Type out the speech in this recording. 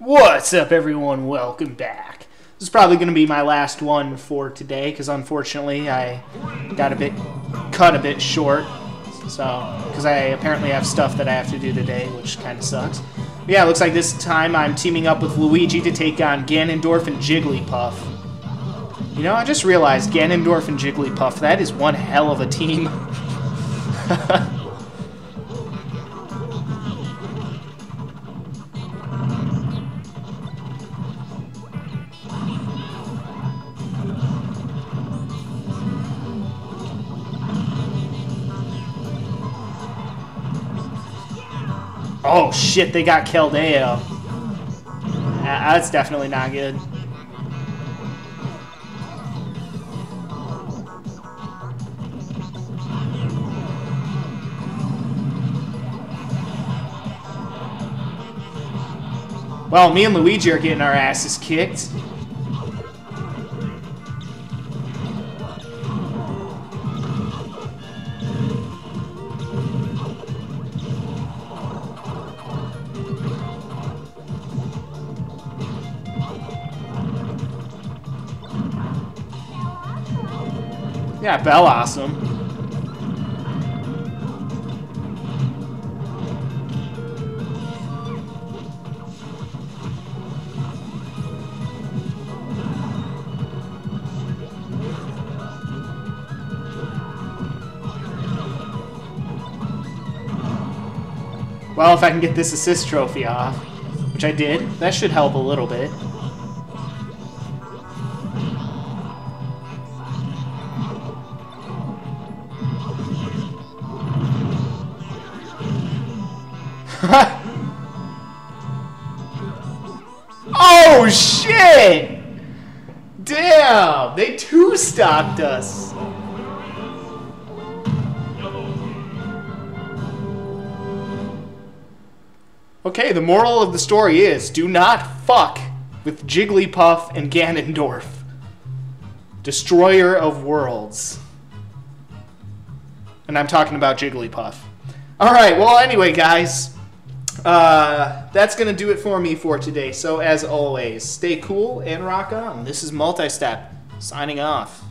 What's up, everyone? Welcome back. This is probably going to be my last one for today because unfortunately I got a bit cut a bit short. So, because I apparently have stuff that I have to do today, which kind of sucks. But yeah, looks like this time I'm teaming up with Luigi to take on Ganondorf and Jigglypuff. You know, I just realized Ganondorf and Jigglypuff, that is one hell of a team. Oh shit, they got Keldeo. That's definitely not good. Well, me and Luigi are getting our asses kicked. Yeah, Bell awesome. Well, if I can get this assist trophy off, which I did, that should help a little bit. oh shit! Damn, they two stopped us. Okay, the moral of the story is do not fuck with Jigglypuff and Ganondorf. Destroyer of worlds. And I'm talking about Jigglypuff. Alright, well, anyway, guys. Uh, that's going to do it for me for today. So, as always, stay cool and rock on. This is Multistep, signing off.